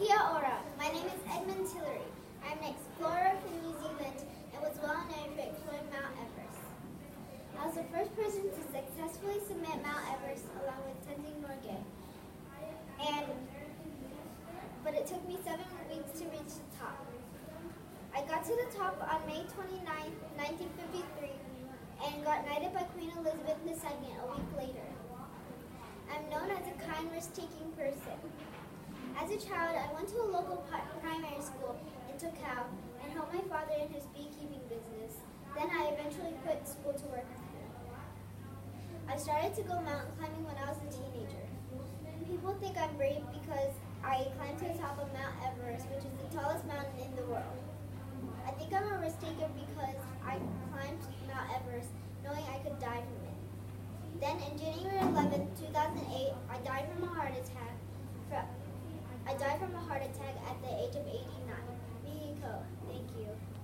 Kia ora. My name is Edmund Hillary. I'm an explorer from New Zealand and was well known for exploring Mount Everest. I was the first person to successfully summit Mount Everest along with Tenzing Norgay. And but it took me seven weeks to reach the top. I got to the top on May 29, 1953, and got knighted by Queen Elizabeth II a week later. I'm known as a kind, risk-taking person. As a child, I went to a local primary school in Tuakau and helped my father in his beekeeping business. Then I eventually quit school to work I started to go mountain climbing when I was a teenager. People think I'm brave because I climbed to the top of Mount Everest, which is the tallest mountain in the world. I think I'm a risk taker because I climbed Mount Everest knowing I could die from it. Then in January 11, 2008, I died from a heart attack.